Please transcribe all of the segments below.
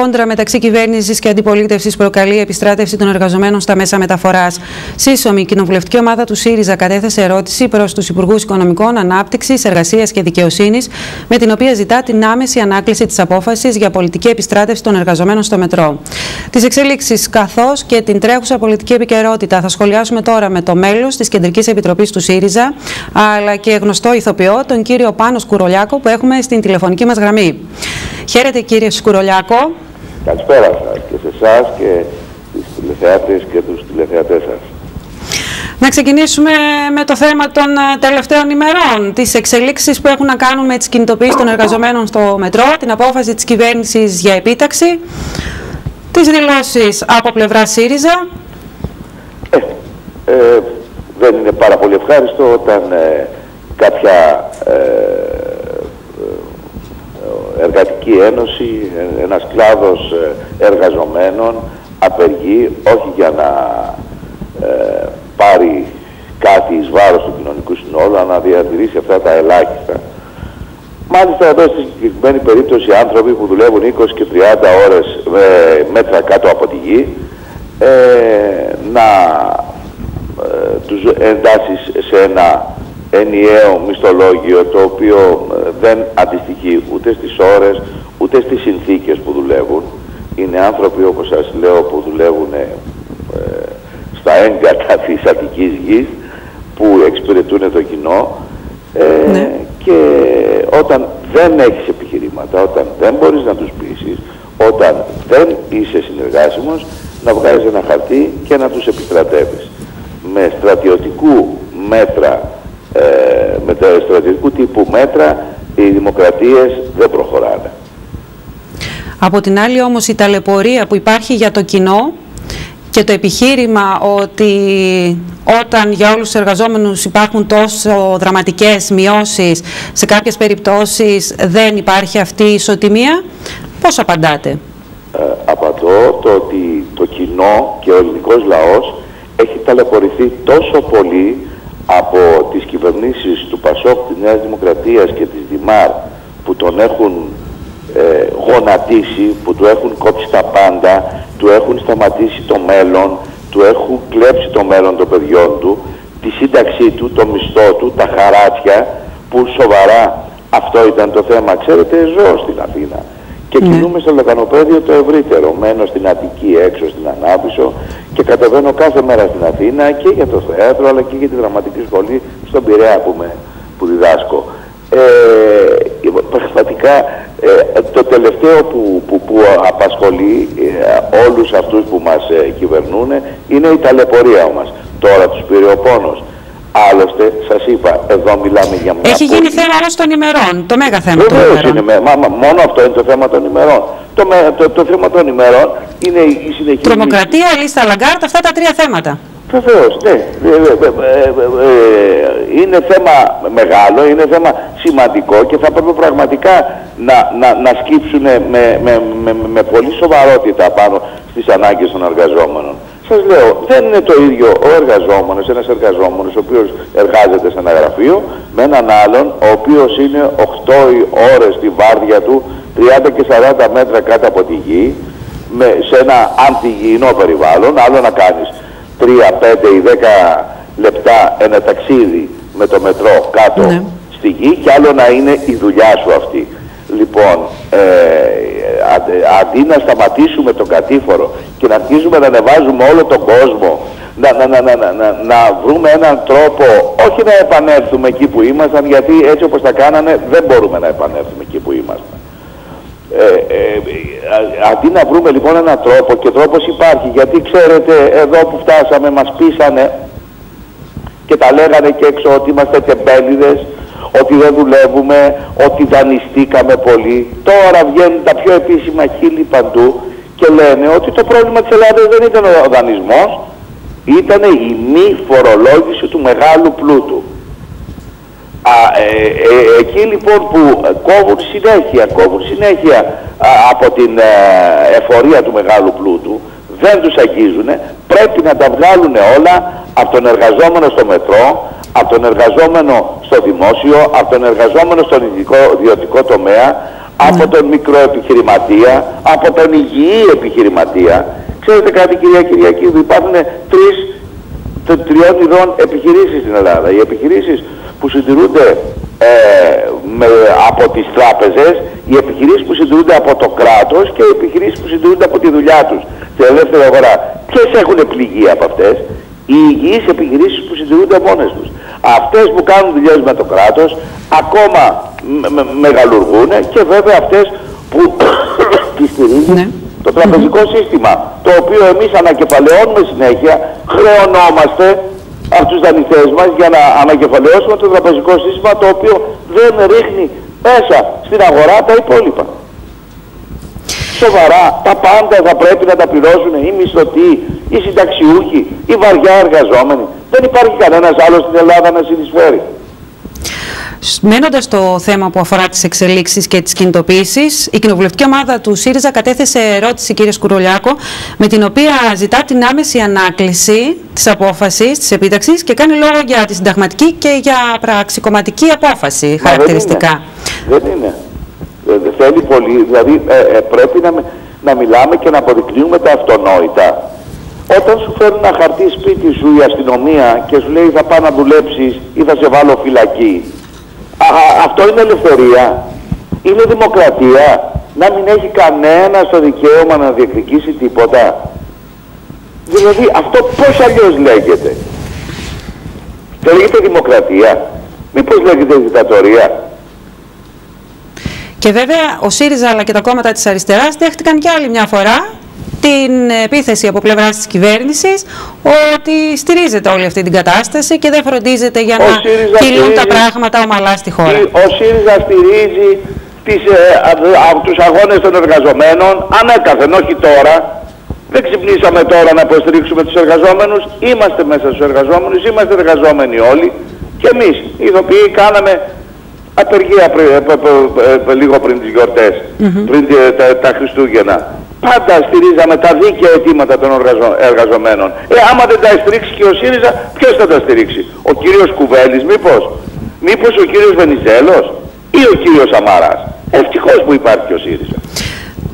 Κόντρα μεταξύ κυβέρνησης και αντιπολίτευσης προκαλεί επιστράτευση των εργαζομένων στα μέσα μεταφοράς. Σύσσωμη, η κοινοβουλευτική ομάδα του ΣΥΡΙΖΑ κατέθεσε ερώτηση προς τους Υπουργούς Οικονομικών, Ανάπτυξης, Εργασίας και Δικαιοσύνης, με την οποία ζητά την άμεση ανάκληση της απόφασης για πολιτική επιστράτευση των εργαζομένων στο μετρό. Τις εξελίξεις καθώς και την τρέχουσα πολιτική επικαιρότητα θα σχολιάσουμε τώρα με το μέλος της Κεντρικής Επιτροπής του ΣΥΡΙΖΑ, αλλά και γνωστό ηθοποιό, τον κύριο Πάνος Κουρολιάκο, που έχουμε στην τηλεφωνική μας γραμμή. Χαίρετε κύριε Σκουρολιάκο. Καλησπέρα σας και σε εσάς και τις τηλεθεάτες και τους τηλεθεατές σας. Να ξεκινήσουμε με το θέμα των ε, τελευταίων ημερών, τις εξελίξεις που έχουν να κάνουν με τις κινητοποιήσεις των εργαζομένων στο μετρό, την απόφαση της κυβέρνησης για επίταξη, τις δηλώσεις από πλευρά ΣΥΡΙΖΑ. Ε, ε, δεν είναι πάρα πολύ ευχάριστο όταν ε, κάποια εργατική ένωση, ένας κλάδος ε, εργαζομένων απεργεί όχι για να ε, πάρει κάτι εις βάρος του κοινωνικού συνόλου, αλλά να διατηρήσει αυτά τα ελάχιστα. Μάλιστα εδώ στη συγκεκριμένη περίπτωση άνθρωποι που δουλεύουν 20 και 30 ώρες ε, μέτρα κάτω από τη γη ε, να ε, τους εντάσεις σε ένα ενιαίο μισθολόγιο το οποίο ε, δεν αντιστοιχεί ούτε στις ώρες ούτε στις συνθήκες που δουλεύουν. Είναι άνθρωποι όπως σας λέω που δουλεύουν ε, στα έγκατα της Αττικής γης που εξυπηρετούν το κοινό ε, ναι. και όταν δεν έχεις επιχειρήματα, όταν δεν μπορείς να τους πείσεις, όταν δεν είσαι συνεργάσιμος να βγάζεις ένα χαρτί και να τους επιστρατεύεις. Με στρατιωτικού μέτρα ε, με τα στρατιωτικού τύπου μέτρα οι δημοκρατίες δεν προχωράνε. Από την άλλη όμως η ταλαιπωρία που υπάρχει για το κοινό και το επιχείρημα ότι όταν για όλους τους εργαζόμενους υπάρχουν τόσο δραματικές μειώσεις, σε κάποιες περιπτώσεις δεν υπάρχει αυτή η ισοτιμία, πώς απαντάτε; Ε, απαντώ το ότι το κοινό και ο ελληνικός λαός έχει ταλαιπωρηθεί τόσο πολύ από τις κυβερνήσεις του ΠΑΣΟΚ, της Νέας Δημοκρατίας και της ΔΙΜΑΡ που τον έχουν ε, γονατίσει, που του έχουν κόψει τα πάντα, του έχουν σταματήσει το μέλλον, του έχουν κλέψει το μέλλον των παιδιών του, τη σύνταξή του, το μισθό του, τα χαράτσια, που σοβαρά αυτό ήταν το θέμα. Ξέρετε, ζω στην Αθήνα και ναι. κινούμε στο λεκανοπέδιο το ευρύτερο. Μένω στην Αττική έξω στην Ανάπησο και κατεβαίνω κάθε μέρα στην Αθήνα και για το θέατρο αλλά και για τη δραματική σχολή στον Πειραιά που, με, που διδάσκω. Ε, πραγματικά ε, το τελευταίο που, που, που απασχολεί ε, όλους αυτούς που μας ε, κυβερνούν είναι η ταλαιπωρία μας. Τώρα τους πήρε ο πόνος. Άλλωστε, σας είπα, εδώ μιλάμε για μια. Έχει γίνει θέμα όλων των ημερών. Το μέγα θέμα των ημερών. Είναι, μα, μα, μόνο αυτό είναι το θέμα των ημερών. Το, το, το, θέμα των ημερών είναι η συνεχή. Τρομοκρατία, λίστα Λαγκάρτ, αυτά τα τρία θέματα. Βεβαίως, ναι. Ε, ε, ε, είναι θέμα μεγάλο, είναι θέμα σημαντικό και θα πρέπει πραγματικά να, να, να σκύψουν με, με, με, με πολύ σοβαρότητα πάνω στις ανάγκες των εργαζόμενων. Σας λέω, δεν είναι το ίδιο ο εργαζόμενος, ένας εργαζόμενος ο οποίος εργάζεται σε ένα γραφείο με έναν άλλον ο οποίος είναι 8 ώρες στη βάρδια του 30 και 40 μέτρα κάτω από τη γη με, σε ένα αντιγυηνό περιβάλλον, άλλο να κάνεις 3, 5 ή 10 λεπτά ένα ταξίδι με το μετρό κάτω ναι. στη γη και άλλο να είναι η δουλειά σου αυτή. Λοιπόν, ε, αντί να σταματήσουμε τον κατήφορο και να αρχίσουμε να ανεβάζουμε όλο τον κόσμο, να, να, να, να, να, να βρούμε έναν τρόπο, όχι να επανέλθουμε εκεί που ήμασταν, γιατί έτσι όπως τα κάνανε δεν μπορούμε να επανέλθουμε εκεί που ήμασταν. Ε, ε, αντί να βρούμε λοιπόν έναν τρόπο και τρόπος υπάρχει, γιατί ξέρετε εδώ που φτάσαμε μας πείσανε και τα λέγανε και έξω ότι είμαστε τεμπέληδες, ότι δεν δουλεύουμε, ότι δανειστήκαμε πολύ. Τώρα βγαίνουν τα πιο επίσημα χείλη παντού και λένε ότι το πρόβλημα της Ελλάδας δεν ήταν ο δανεισμός, ήταν η μη φορολόγηση του μεγάλου πλούτου. Α, ε, ε, εκεί λοιπόν που κόβουν συνέχεια, κόβουν συνέχεια από την ε, εφορία του μεγάλου πλούτου, δεν τους αγγίζουν, πρέπει να τα βγάλουν όλα από τον εργαζόμενο στο μετρό, από τον εργαζόμενο στο δημόσιο, από τον εργαζόμενο στον ιδιωτικό τομέα, από τον μικρό επιχειρηματία, από τον υγιή επιχειρηματία. Ξέρετε κάτι κυρία Κυριακίδου, υπάρχουν τρεις τριών ειδών επιχειρήσεις στην Ελλάδα. Οι επιχειρήσεις που συντηρούνται ε, με, από τις τράπεζες, οι επιχειρήσεις που συντηρούνται από το κράτος και οι επιχειρήσεις που συντηρούνται από τη δουλειά τους στην ελεύθερη αγορά. Ποιες έχουν πληγεί από αυτές, οι υγιείς επιχειρήσεις που συντηρούνται μόνες τους. Αυτές που κάνουν δουλειές με το κράτος ακόμα μεγαλουργούν και βέβαια αυτές που τις στηρίζουν ναι. το τραπεζικό σύστημα, το οποίο εμείς ανακεφαλαιώνουμε συνέχεια, χρεωνόμαστε από τους δανειστές μας για να ανακεφαλαιώσουμε το τραπεζικό σύστημα το οποίο δεν ρίχνει μέσα στην αγορά τα υπόλοιπα. Σοβαρά, τα πάντα θα πρέπει να τα πληρώσουν οι μισθωτοί, οι συνταξιούχοι, οι βαριά εργαζόμενοι. Δεν υπάρχει κανένας άλλος στην Ελλάδα να συνεισφέρει. Μένοντας το θέμα που αφορά τις εξελίξεις και τις κινητοποίησει, η κοινοβουλευτική ομάδα του ΣΥΡΙΖΑ κατέθεσε ερώτηση, κύριε Σκουρολιάκο, με την οποία ζητά την άμεση ανάκληση της απόφασης της επίταξης και κάνει λόγο για τη συνταγματική και για πραξικοματική απόφαση χαρακτηριστικά. Δεν είναι. Δεν είναι. Θέλει πολύ. Δηλαδή, ε, ε, πρέπει να, να μιλάμε και να αποδεικνύουμε τα αυτονόητα. Όταν σου φέρουν ένα χαρτί σπίτι σου η αστυνομία και σου λέει θα πάω να δουλέψεις ή θα σε βάλω φυλακή, Α, αυτό είναι ελευθερία; Είναι δημοκρατία; Να μην έχει κανένα το δικαίωμα να διεκδικήσει τίποτα; Δηλαδή αυτό πώς αλλιώς λέγεται; Το λέγεται δημοκρατία; Μήπως λέγεται δικτατορία; Και βέβαια ο ΣΥΡΙΖΑ αλλά και τα κόμματα της αριστεράς δέχτηκαν και άλλη μια φορά την επίθεση από πλευρά της κυβέρνησης ότι στηρίζεται όλη αυτή την κατάσταση και δεν φροντίζεται για να κυλούν τα πράγματα ομαλά στη χώρα. Ο ΣΥΡΙΖΑ στηρίζει τις, ε, τους αγώνες των εργαζομένων ανέκαθεν, όχι τώρα. Δεν ξυπνήσαμε τώρα να υποστηρίξουμε τους εργαζόμενους. Είμαστε μέσα στους εργαζόμενους, είμαστε εργαζόμενοι όλοι. Και εμείς, οι ηθοποιοί, κάναμε απεργία λίγο πριν τις γιορτές, πριν τα, τα Χριστούγεννα πάντα στηρίζαμε τα δίκαια αιτήματα των εργαζομένων. Ε, άμα δεν τα στηρίξει και ο ΣΥΡΙΖΑ, ποιος θα τα στηρίξει; Ο κύριος Κουβέλης μήπως, μήπως ο κύριος Βενιζέλος ή ο κύριος Σαμαράς; Ευτυχώς που υπάρχει ο ΣΥΡΙΖΑ.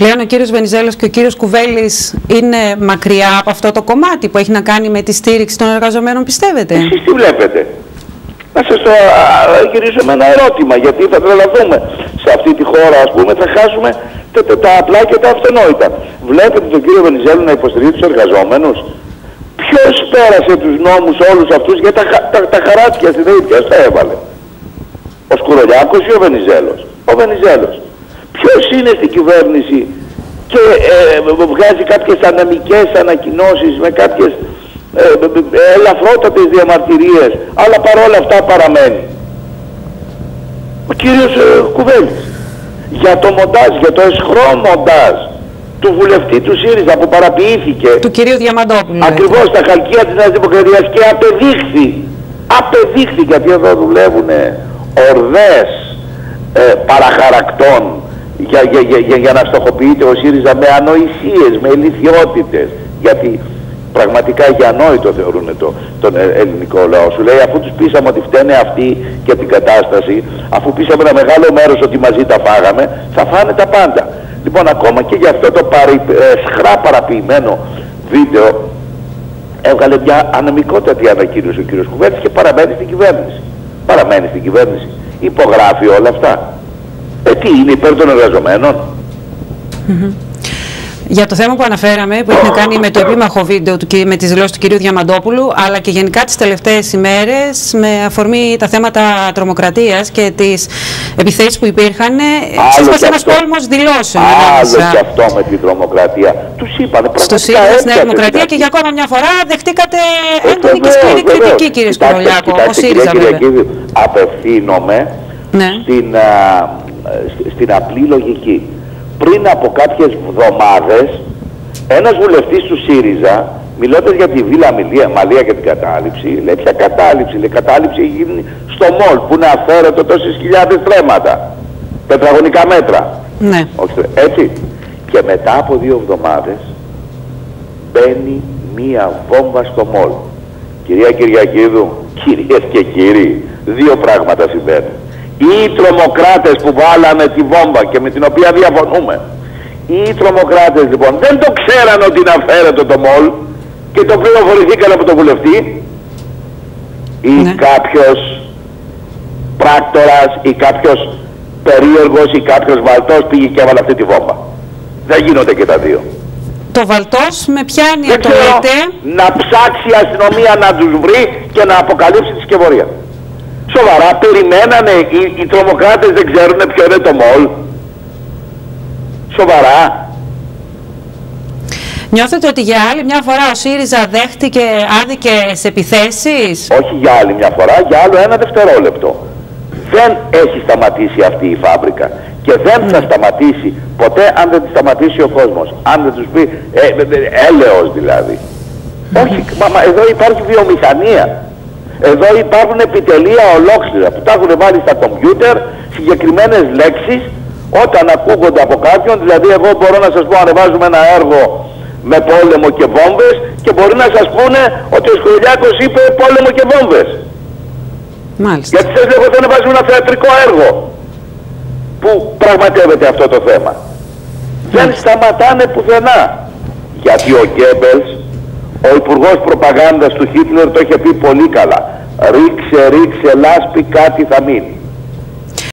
Πλέον ο κύριος Βενιζέλος και ο κύριος Κουβέλης είναι μακριά από αυτό το κομμάτι που έχει να κάνει με τη στήριξη των εργαζομένων, πιστεύετε; Εσείς τι βλέπετε; Να σας το γυρίσω με ένα ερώτημα, γιατί θα τρελαθούμε σε αυτή τη χώρα, ας πούμε, θα χάσουμε τα, τα, τα απλά και τα αυτονόητα. Βλέπετε τον κύριο Βενιζέλου να υποστηρίζει τους εργαζόμενους. Ποιος πέρασε τους νόμους όλους αυτούς για τα, τα, τα χαράτσια στην ΔΕΗ, ποιος τα έβαλε; Ο Σκουρολιάκος ή ο Βενιζέλος; Ο Βενιζέλος. Ποιος είναι στην κυβέρνηση και ε, βγάζει κάποιες αναμικές ανακοινώσεις με κάποιες ε, ελαφρότατες διαμαρτυρίες, αλλά παρόλα αυτά παραμένει. Ο κύριος ε, Κουβέλης. Για το μοντάζ, για το εσχρό μοντάζ του βουλευτή του ΣΥΡΙΖΑ που παραποιήθηκε. Του κυρίου Διαμαντόπουλου. Ακριβώς στα χαλκία της Νέας Δημοκρατίας και απεδείχθη, απεδείχθη γιατί εδώ δουλεύουν ορδές ε, παραχαρακτών για, για, για, για, να στοχοποιείται ο ΣΥΡΙΖΑ με ανοησίες, με ηλικιότητες. Γιατί πραγματικά για ανόητο θεωρούν το, τον ε, ελληνικό λαό. Σου λέει αφού τους πείσαμε ότι φταίνε αυτοί και την κατάσταση, αφού πείσαμε ένα μεγάλο μέρος ότι μαζί τα φάγαμε, θα φάνε τα πάντα. Λοιπόν ακόμα και για αυτό το παρι, ε, σχρά παραποιημένο βίντεο έβγαλε μια αναμικότατη ανακοίνωση ο κ. Κουβέρτης και παραμένει στην κυβέρνηση. Παραμένει στην κυβέρνηση. Υπογράφει όλα αυτά. Ε, τι είναι υπέρ των εργαζομένων; Για το θέμα που αναφέραμε, που έχει να κάνει με το επίμαχο βίντεο του, με τις δηλώσεις του κυρίου Διαμαντόπουλου, αλλά και γενικά τις τελευταίες ημέρες, με αφορμή τα θέματα τρομοκρατίας και τις επιθέσεις που υπήρχαν, ξέσπασε ένας πόλμος δηλώσεων. Άλλο και αυτό με την τρομοκρατία. Τους είπανε Στο ΣΥΡΙΖΑ στην Δημοκρατία και για ακόμα μια φορά δεχτήκατε ε, έντονη και σκληρή κριτική, κύριε Σκορολιάκο. Ο ΣΥΡΙΖΑ βέβαια. Απευθύνομαι ναι. στην, α, στην απλή λογική πριν από κάποιες εβδομάδες ένας βουλευτής του ΣΥΡΙΖΑ μιλώντας για τη Βίλα Μιλία, Μαλία και την κατάληψη λέει ποια κατάληψη, λέει κατάληψη έχει γίνει στο ΜΟΛ που είναι αφαίρετο τόσες χιλιάδες τρέματα τετραγωνικά μέτρα ναι. έτσι. Και μετά από δύο εβδομάδες μπαίνει μία βόμβα στο ΜΟΛ κυρία Κυριακίδου, κυρίες και κύριοι δύο πράγματα συμβαίνουν οι τρομοκράτες που βάλανε τη βόμβα και με την οποία διαφωνούμε, οι τρομοκράτες λοιπόν δεν το ξέραν ότι είναι αφαίρετο το μόλ και το πληροφορηθήκαν από τον βουλευτή ή ναι. κάποιος πράκτορας ή κάποιος περίεργος ή κάποιος βαλτός πήγε και έβαλε αυτή τη βόμβα. Δεν γίνονται και τα δύο. Το βαλτός με ποια έννοια το λέτε. Να ψάξει η αστυνομία να τους βρει και να αποκαλύψει τη σκευωρία. Σοβαρά, περιμένανε, οι, οι τρομοκράτες δεν ξέρουν ποιο είναι το μόλ. Σοβαρά. Νιώθετε ότι για άλλη μια φορά ο ΣΥΡΙΖΑ δέχτηκε άδικες επιθέσεις; Όχι για άλλη μια φορά, για άλλο ένα δευτερόλεπτο. Δεν έχει σταματήσει αυτή η φάμπρικα και δεν θα σταματήσει ποτέ αν δεν τη σταματήσει ο κόσμος. Αν δεν τους πει ε, ε, ε έλεος δηλαδή. Όχι, μα, εδώ υπάρχει βιομηχανία. Εδώ υπάρχουν επιτελεία ολόκληρα που τα έχουν βάλει στα κομπιούτερ συγκεκριμένες λέξεις όταν ακούγονται από κάποιον, δηλαδή εγώ μπορώ να σας πω ανεβάζουμε ένα έργο με πόλεμο και βόμβες και μπορεί να σας πούνε ότι ο Σχολιάκος είπε πόλεμο και βόμβες. Μάλιστα. Γιατί σας λέω ότι ανεβάζουμε ένα θεατρικό έργο που πραγματεύεται αυτό το θέμα. Δεν σταματάνε πουθενά. Γιατί ο Γκέμπελς, ο Υπουργός Προπαγάνδας του Χίτλερ το είχε πει πολύ καλά. Ρίξε, ρίξε, λάσπη, κάτι θα μείνει.